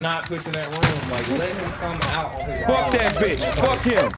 not pushing that room. Like, let him come out Fuck that bitch. Fuck him.